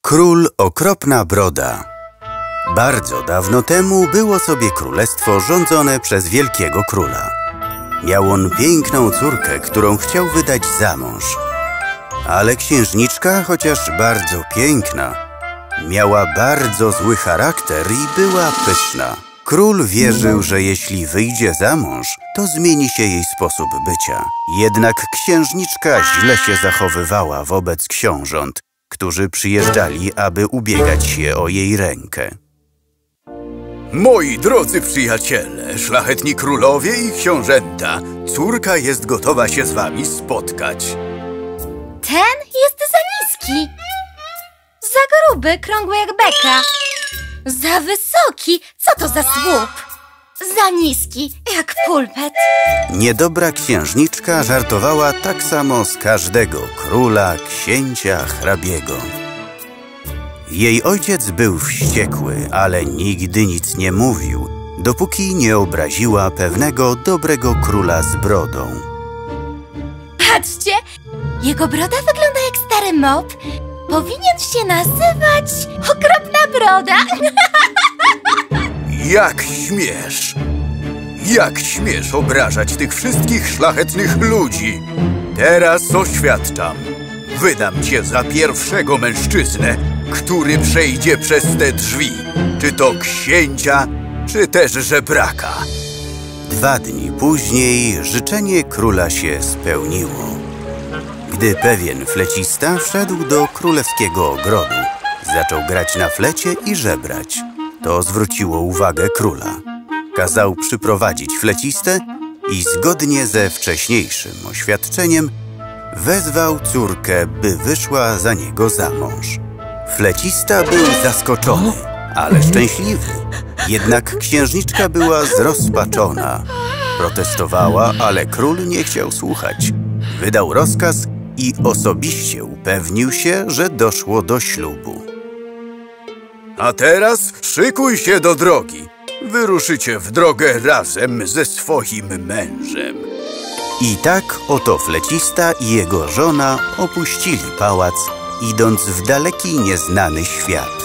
Król Okropna Broda Bardzo dawno temu było sobie królestwo rządzone przez wielkiego króla. Miał on piękną córkę, którą chciał wydać za mąż. Ale księżniczka, chociaż bardzo piękna, miała bardzo zły charakter i była pyszna. Król wierzył, że jeśli wyjdzie za mąż, to zmieni się jej sposób bycia. Jednak księżniczka źle się zachowywała wobec książąt, którzy przyjeżdżali, aby ubiegać się o jej rękę. Moi drodzy przyjaciele, szlachetni królowie i książęta, córka jest gotowa się z wami spotkać. Ten jest za niski. Za gruby, krągły jak beka. Za wysoki, co to za słup? Za niski, jak pulpet. Niedobra księżniczka żartowała tak samo z każdego króla, księcia, hrabiego. Jej ojciec był wściekły, ale nigdy nic nie mówił, dopóki nie obraziła pewnego dobrego króla z brodą. Patrzcie, jego broda wygląda jak stary mop. Powinien się nazywać Okropna Broda. Jak śmiesz? Jak śmiesz obrażać tych wszystkich szlachetnych ludzi? Teraz oświadczam. Wydam cię za pierwszego mężczyznę, który przejdzie przez te drzwi. Czy to księcia, czy też żebraka. Dwa dni później życzenie króla się spełniło. Gdy pewien flecista wszedł do królewskiego ogrodu, zaczął grać na flecie i żebrać. To zwróciło uwagę króla. Kazał przyprowadzić flecistę i zgodnie ze wcześniejszym oświadczeniem wezwał córkę, by wyszła za niego za mąż. Flecista był zaskoczony, ale szczęśliwy. Jednak księżniczka była zrozpaczona. Protestowała, ale król nie chciał słuchać. Wydał rozkaz i osobiście upewnił się, że doszło do ślubu. A teraz szykuj się do drogi. Wyruszycie w drogę razem ze swoim mężem. I tak oto flecista i jego żona opuścili pałac, idąc w daleki, nieznany świat.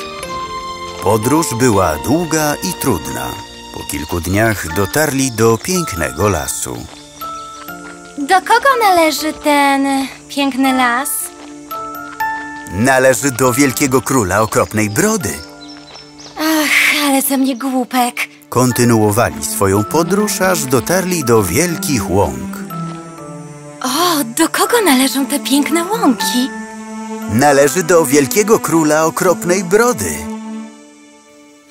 Podróż była długa i trudna. Po kilku dniach dotarli do pięknego lasu. Do kogo należy ten piękny las? Należy do wielkiego króla okropnej brody. Ale ze mnie głupek. Kontynuowali swoją podróż, aż dotarli do wielkich łąk. O, do kogo należą te piękne łąki? Należy do wielkiego króla okropnej brody.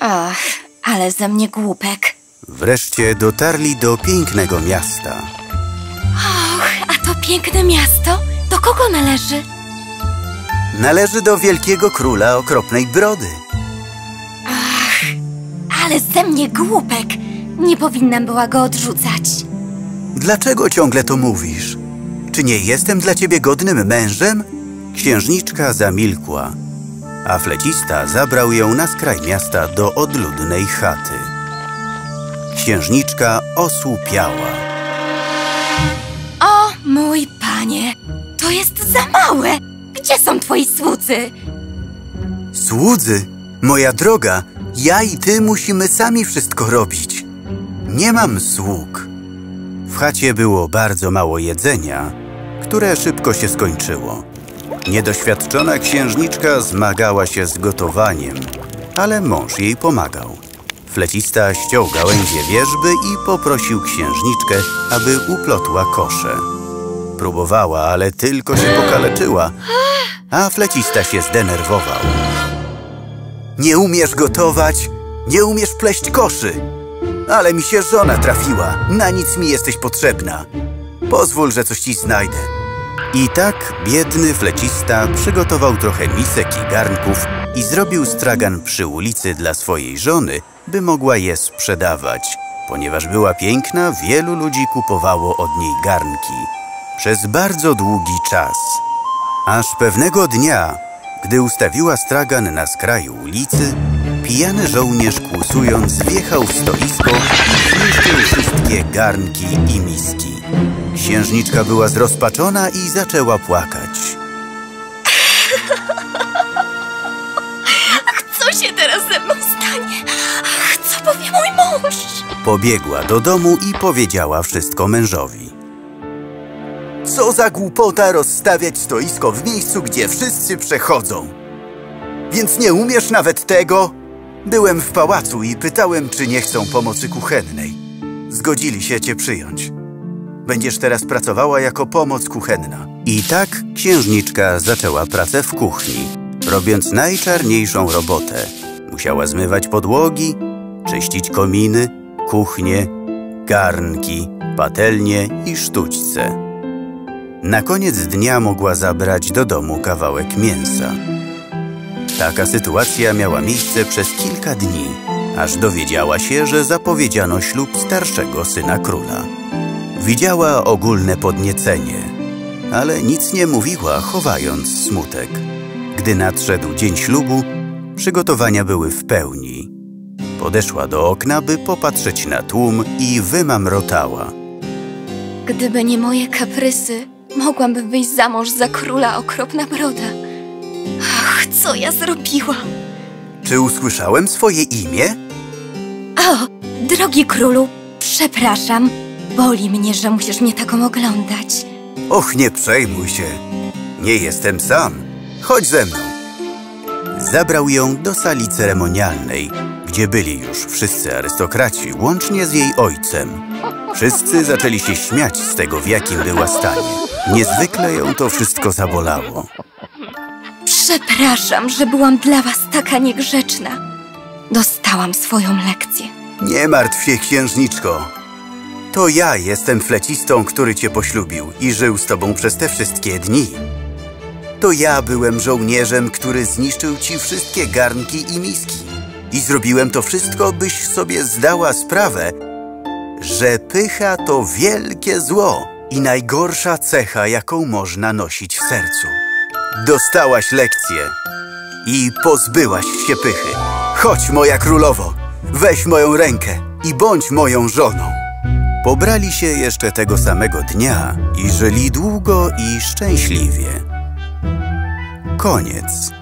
Ach, ale ze mnie głupek. Wreszcie dotarli do pięknego miasta. Och, a to piękne miasto? Do kogo należy? Należy do wielkiego króla okropnej brody. Ale ze mnie głupek. Nie powinnam była go odrzucać. Dlaczego ciągle to mówisz? Czy nie jestem dla ciebie godnym mężem? Księżniczka zamilkła, a flecista zabrał ją na skraj miasta do odludnej chaty. Księżniczka osłupiała. O, mój panie, to jest za małe. Gdzie są twoi słudzy? Słudzy, moja droga, ja i ty musimy sami wszystko robić. Nie mam sług. W chacie było bardzo mało jedzenia, które szybko się skończyło. Niedoświadczona księżniczka zmagała się z gotowaniem, ale mąż jej pomagał. Flecista ściął gałęzie wierzby i poprosił księżniczkę, aby uplotła kosze. Próbowała, ale tylko się pokaleczyła, a flecista się zdenerwował. Nie umiesz gotować, nie umiesz pleść koszy. Ale mi się żona trafiła, na nic mi jesteś potrzebna. Pozwól, że coś ci znajdę. I tak biedny flecista przygotował trochę misek i garnków i zrobił stragan przy ulicy dla swojej żony, by mogła je sprzedawać. Ponieważ była piękna, wielu ludzi kupowało od niej garnki. Przez bardzo długi czas. Aż pewnego dnia, gdy ustawiła stragan na skraju ulicy, pijany żołnierz kłusując wjechał w stoisko i zniszczył wszystkie garnki i miski. Księżniczka była zrozpaczona i zaczęła płakać. Co się teraz ze mną stanie? Ach, co powie mój mąż? Pobiegła do domu i powiedziała wszystko mężowi. Co za głupota rozstawiać stoisko w miejscu, gdzie wszyscy przechodzą. Więc nie umiesz nawet tego? Byłem w pałacu i pytałem, czy nie chcą pomocy kuchennej. Zgodzili się cię przyjąć. Będziesz teraz pracowała jako pomoc kuchenna. I tak księżniczka zaczęła pracę w kuchni, robiąc najczarniejszą robotę. Musiała zmywać podłogi, czyścić kominy, kuchnię, garnki, patelnie i sztućce. Na koniec dnia mogła zabrać do domu kawałek mięsa. Taka sytuacja miała miejsce przez kilka dni, aż dowiedziała się, że zapowiedziano ślub starszego syna króla. Widziała ogólne podniecenie, ale nic nie mówiła, chowając smutek. Gdy nadszedł dzień ślubu, przygotowania były w pełni. Podeszła do okna, by popatrzeć na tłum i wymamrotała. Gdyby nie moje kaprysy, mogłabym wyjść za mąż za króla okropna broda. Ach, co ja zrobiłam? Czy usłyszałem swoje imię? O, drogi królu, przepraszam. Boli mnie, że musisz mnie taką oglądać. Och, nie przejmuj się. Nie jestem sam. Chodź ze mną. Zabrał ją do sali ceremonialnej, gdzie byli już wszyscy arystokraci, łącznie z jej ojcem. Wszyscy zaczęli się śmiać z tego, w jakim była stanie. Niezwykle ją to wszystko zabolało. Przepraszam, że byłam dla was taka niegrzeczna. Dostałam swoją lekcję. Nie martw się, księżniczko. To ja jestem flecistą, który cię poślubił i żył z tobą przez te wszystkie dni. To ja byłem żołnierzem, który zniszczył ci wszystkie garnki i miski. I zrobiłem to wszystko, byś sobie zdała sprawę, że pycha to wielkie zło i najgorsza cecha, jaką można nosić w sercu. Dostałaś lekcję i pozbyłaś się pychy. Chodź, moja królowo, weź moją rękę i bądź moją żoną. Pobrali się jeszcze tego samego dnia i żyli długo i szczęśliwie. Koniec.